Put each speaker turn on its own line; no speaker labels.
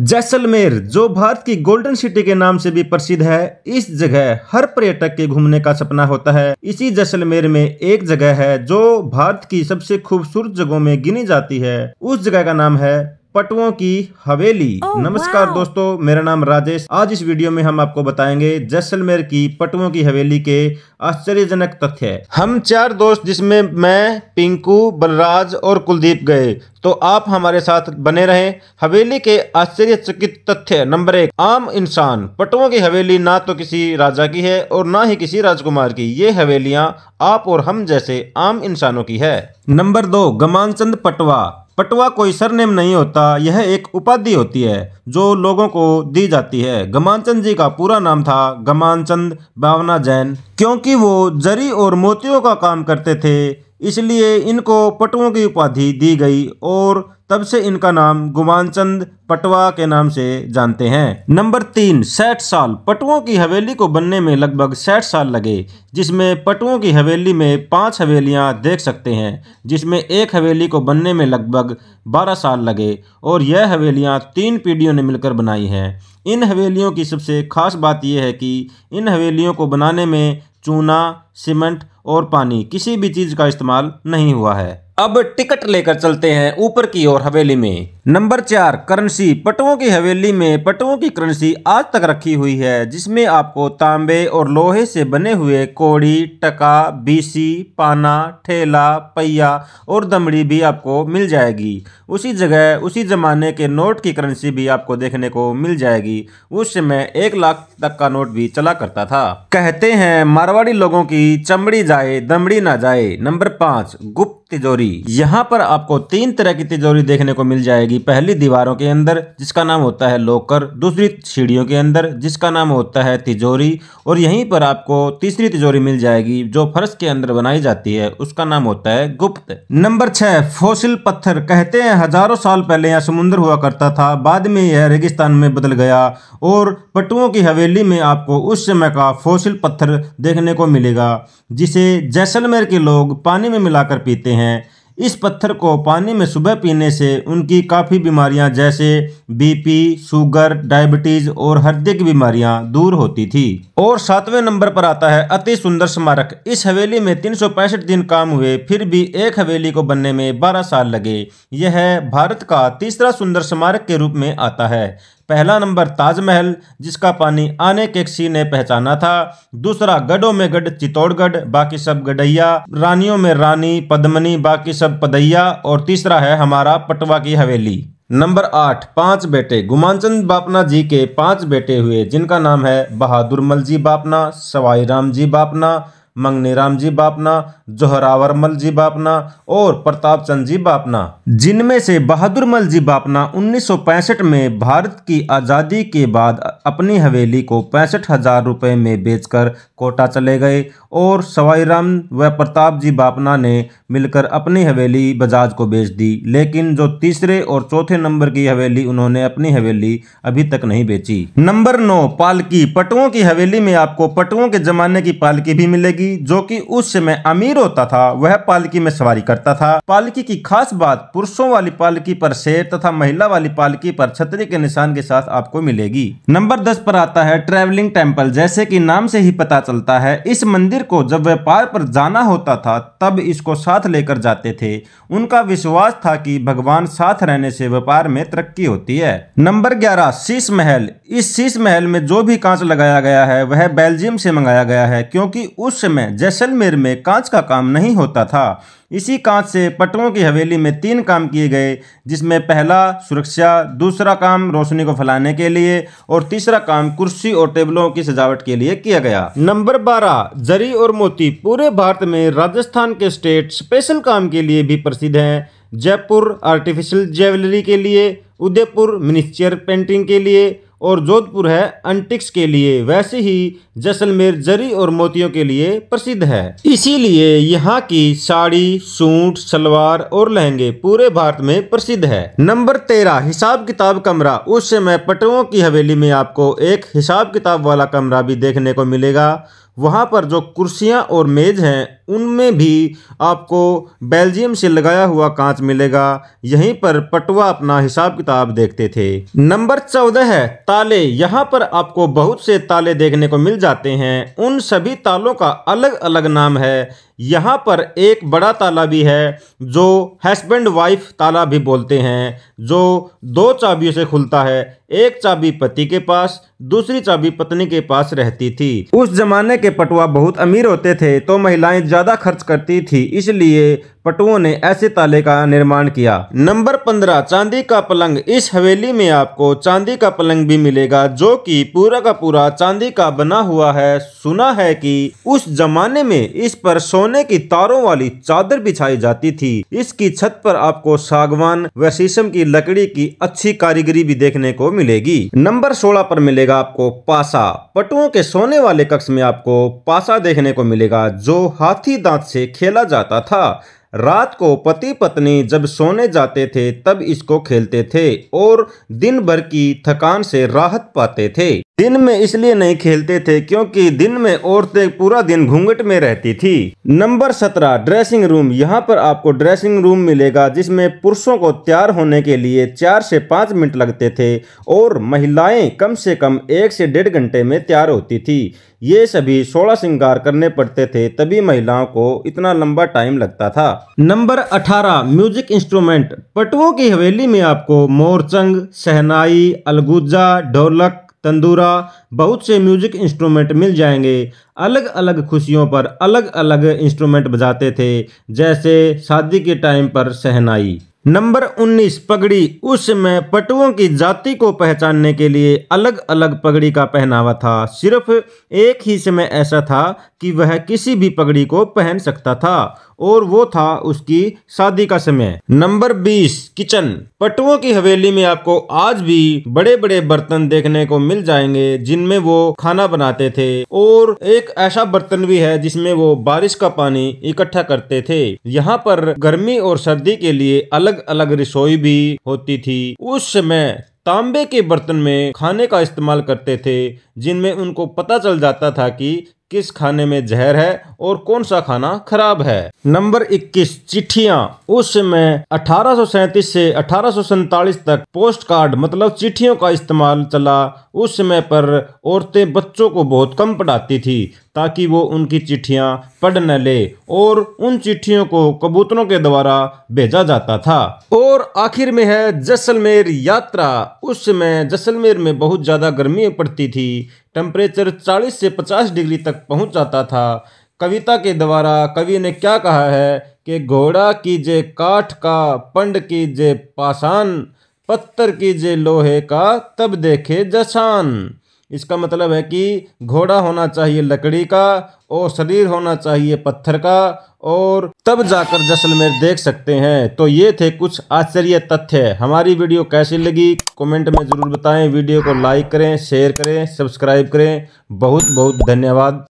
जैसलमेर, जो भारत की golden city के नाम से भी प्रसिद्ध है, इस जगह हर पर्यटक के घूमने का सपना होता है। इसी जैसलमेर में एक जगह है, जो भारत की सबसे खूबसूरत जगहों में गिनी जाती है। उस जगह का नाम है पटुओं की हवेली।
Oh,
नमस्कार
wow.
दोस्तों मेरा नाम राजेश। आज इस वीडियो में हम आपको बताएँगे जैसलमेर की पटुओं की हवेली के आश्चर्यजनक तथ्य हम चार दोस्त जिसमें मैं पिंकू बलराज और कुलदीप गए तो आप हमारे साथ बने रहें। हवेली के आश्चर्यचकित तथ्य नंबर एक आम इंसान। पटुओं की हवेली ना तो किसी राजा की है और ना ही किसी राजकुमार की। ये हवेलियाँ आप और हम जैसे आम इंसानों की है। नंबर दो गमानचंद पटवा। पटवा कोई सरनेम नहीं होता, यह एक उपाधि होती है, जो लोगों को दी जाती है। गमानचंद जी का पूरा नाम था गमानचंद भावना जैन क्योंकि वो जरी और मोतियों का काम करते थे, इसलिए इनको पटुओं की उपाधि दी गई और तब से इनका नाम गुमानचंद पटवा के नाम से जानते हैं। नंबर तीन, साठ साल। पटुओं की हवेली को बनने में लगभग साठ साल लगे, जिसमें पटुओं की हवेली में पाँच हवेलियाँ देख सकते हैं, जिसमें एक हवेली को बनने में लगभग बारह साल लगे और यह हवेलियाँ तीन पीढ़ियों ने मिलकर बनाई हैं। इन हवेलियों की सबसे खास बात यह है कि इन हवेलियों को बनाने में चूना सीमेंट और पानी किसी भी चीज़ का इस्तेमाल नहीं हुआ है। अब टिकट लेकर चलते हैं ऊपर की ओर हवेली में। नंबर चार, करेंसी। पटुओं की हवेली में पटुओं की करेंसी आज तक रखी हुई है, जिसमें आपको तांबे और लोहे से बने हुए कोड़ी, टका, बीसी, पाना, ठेला, पहिया और दमड़ी भी आपको मिल जाएगी। उसी जगह, उसी जमाने के नोट की करेंसी भी आपको देखने को मिल जाएगी। उस समय एक लाख तक का नोट भी चला करता था। कहते हैं, मारवाड़ी लोगों की चमड़ी जाए, दमड़ी ना जाए। नंबर पाँच, गुप्त तिजोरी। यहाँ पर आपको तीन तरह की तिजोरी देखने को मिल जाएगी। पहली दीवारों के अंदर, जिसका नाम होता है लोकर। दूसरी सीढ़ियों के अंदर, जिसका नाम होता है तिजोरी। और यहीं पर आपको तीसरी तिजोरी मिल जाएगी, जो फर्श के अंदर बनाई जाती है। उसका नाम होता है गुप्त। नंबर छह, फोसिल पत्थर। कहते हैं, हज़ारों साल पहले यहाँ समुद्र हुआ करता था। बाद में यह रेगिस्तान में बदल गया। और पटुओं की हवेली में आपको उस समय का फोसिल पत्थर देखने को मिलेगा, जिसे जैसलमेर के लोग पानी में मिलाकर पीते हैं। इस पत्थर को पानी में सुबह पीने से उनकी काफ़ी बीमारियाँ, जैसे बीपी शुगर डायबिटीज़ और हृदय की बीमारियाँ दूर होती थी। और सातवें नंबर पर आता है अति सुंदर स्मारक। इस हवेली में तीन सौ पैंसठ दिन काम हुए, फिर भी एक हवेली को बनने में 12 साल लगे। यह भारत का तीसरा सुंदर स्मारक के रूप में आता है। पहला नंबर ताजमहल, जिसका पानी आने के किसी ने पहचाना था। दूसरा, गढ़ों में गढ़ चित्तौड़गढ़, बाकी सब गढ़ैया। रानियों में रानी, पद्मनी, बाकी सब पदैया और तीसरा है हमारा पटवा की हवेली। नंबर आठ, पाँच बेटे गुमानचंद बापना जी के पाँच बेटे हुए, जिनका नाम है बहादुर मल जी बापना, सवाई राम जी बापना मंगनीराम जी बापना, जोहरावर मल जी बापना और प्रताप चंद जी बापना। जिनमें से बहादुर मल जी बापना 1965 में भारत की आज़ादी के बाद अपनी हवेली को पैंसठ हज़ार रुपये में बेचकर कोटा चले गए और सवाई राम व प्रताप जी बापना ने मिलकर अपनी हवेली बजाज को बेच दी। लेकिन जो तीसरे और चौथे नंबर की हवेली उन्होंने अपनी हवेली अभी तक नहीं बेची। नंबर नौ, पालकी। पटुओं की हवेली में आपको पटुओं के जमाने की पालकी भी मिलेगी। जो कि उस समय अमीर होता था, वह पालकी में सवारी करता था। पालकी की खास बात पुरुषों वाली पालकी पर शेर तथा महिला वाली पालकी पर छतरी के निशान के साथ आपको मिलेगी। नंबर दस पर आता है ट्रेवलिंग टेंपल जैसे की नाम से ही पता चलता है, इस मंदिर को जब व्यापार पर जाना होता था, तब इसको साथ लेकर जाते थे। उनका विश्वास था कि भगवान साथ रहने से व्यापार में तरक्की होती है। नंबर ग्यारह, शीश महल। इस शीश महल में जो भी कांच लगाया गया है, वह बेल्जियम से मंगाया गया है, क्योंकि उस समय जैसलमेर में कांच का काम नहीं होता था। इसी कांच से पटुओं की हवेली में तीन काम किए गए, जिसमें पहला सुरक्षा, दूसरा काम रोशनी को फैलाने के लिए, और तीसरा काम कुर्सी और टेबलों की सजावट के लिए किया गया। नंबर बारह, जरी और मोती पूरे भारत में राजस्थान के स्टेट स्पेशल काम के लिए भी प्रसिद्ध हैं। जयपुर आर्टिफिशियल ज्वेलरी के लिए, उदयपुर मिनिस्चर पेंटिंग के लिए और जोधपुर है अंटिक्स के लिए, वैसे ही जैसलमेर, जरी और मोतियों के लिए प्रसिद्ध है। इसीलिए यहाँ की साड़ी, सूट, सलवार और लहंगे पूरे भारत में प्रसिद्ध है। नंबर तेरह, हिसाब किताब कमरा। उस समय पटुओं की हवेली में आपको एक हिसाब किताब वाला कमरा भी देखने को मिलेगा। वहाँ पर जो कुर्सियाँ और मेज हैं, उनमें भी आपको बेल्जियम से लगाया हुआ कांच मिलेगा। यहीं पर पटवा अपना हिसाब किताब देखते थे। नंबर चौदह है, ताले। यहाँ पर आपको बहुत से ताले देखने को मिल जाते हैं। उन सभी तालों का अलग अलग नाम है। यहाँ पर एक बड़ा ताला भी है, जो हस्बैंड वाइफ ताला भी बोलते हैं, जो दो चाबियों से खुलता है, एक चाबी पति के पास, दूसरी चाबी पत्नी के पास रहती थी। उस जमाने के पटुआ बहुत अमीर होते थे तो महिलाएँ ज़्यादा खर्च करती थी, इसलिए पटुओं ने ऐसे ताले का निर्माण किया। नंबर पंद्रह, चांदी का पलंग। इस हवेली में आपको चांदी का पलंग भी मिलेगा, जो कि पूरा का पूरा चांदी का बना हुआ है। सुना है कि उस जमाने में इस पर सोने की तारों वाली चादर बिछाई जाती थी। इसकी छत पर आपको सागवान व शीशम की लकड़ी की अच्छी कारीगरी भी देखने को मिलेगी। नंबर सोलह पर मिलेगा आपको पासा। पटुओं के सोने वाले कक्ष में आपको पासा देखने को मिलेगा, जो हाथी दांत से खेला जाता था। रात को पति पत्नी जब सोने जाते थे, तब इसको खेलते थे और दिन भर की थकान से राहत पाते थे। दिन में इसलिए नहीं खेलते थे क्योंकि दिन में औरतें पूरा दिन घूंघट में रहती थी। नंबर सत्रह, ड्रेसिंग रूम। यहाँ पर आपको ड्रेसिंग रूम मिलेगा, जिसमें पुरुषों को तैयार होने के लिए चार से पाँच मिनट लगते थे और महिलाएँ कम से कम एक से डेढ़ घंटे में तैयार होती थी। ये सभी सोलह श्रृंगार करने पड़ते थे, तभी महिलाओं को इतना लंबा टाइम लगता था। नंबर अठारह, म्यूज़िक इंस्ट्रूमेंट। पटुओं की हवेली में आपको मोरचंग सहनाई अलगुजा, ढोलक, तंदूरा, बहुत से म्यूज़िक इंस्ट्रूमेंट मिल जाएँगे। अलग अलग खुशियों पर अलग अलग इंस्ट्रूमेंट बजाते थे, जैसे शादी के टाइम पर सहनाई नंबर 19 पगड़ी। उस समय पटुओं की जाति को पहचानने के लिए अलग अलग पगड़ी का पहनावा था। सिर्फ़ एक ही समय ऐसा था कि वह किसी भी पगड़ी को पहन सकता था। और वो था उसकी शादी का समय। Number 20 kitchen. पटुओं की हवेली में आपको आज भी बड़े बड़े बर्तन देखने को मिल जाएँगे, जिनमें वो खाना बनाते थे। और एक ऐसा बर्तन भी है, जिसमें वो बारिश का पानी इकट्ठा करते थे। यहाँ पर गर्मी और सर्दी के लिए अलग अलग रसोई भी होती थी। उस समय तांबे के बर्तन में खाने का इस्तेमाल करते थे, जिनमें उनको पता चल जाता था कि किस खाने में जहर है और कौन सा खाना खराब है? नंबर 21 चिट्ठियाँ। उस समय अठारह सौ सैंतीस से अठारह तक पोस्ट कार्ड मतलब चिट्ठियों का इस्तेमाल चला। उस समय पर औरतें बच्चों को बहुत कम पढ़ाती थी, ताकि वो उनकी चिट्ठियाँ पढ़ न ले और उन चिट्ठियों को कबूतरों के द्वारा भेजा जाता था। और आखिर में है जैसलमेर यात्रा। उस समय जैसलमेर में बहुत ज़्यादा गर्मी पड़ती थी टेम्परेचर 40 से 50 डिग्री तक पहुँच जाता था। कविता के द्वारा कवि ने क्या कहा है कि घोड़ा कीजे काठ का, पंड की कीजे पाषाण पत्थर कीजे लोहे का, तब देखे जसान। इसका मतलब है कि घोड़ा होना चाहिए लकड़ी का और शरीर होना चाहिए पत्थर का और तब जाकर जैसलमेर देख सकते हैं। तो ये थे कुछ आश्चर्य तथ्य। हमारी वीडियो कैसी लगी? कमेंट में ज़रूर बताएँ। वीडियो को लाइक करें, शेयर करें, सब्सक्राइब करें। बहुत बहुत धन्यवाद।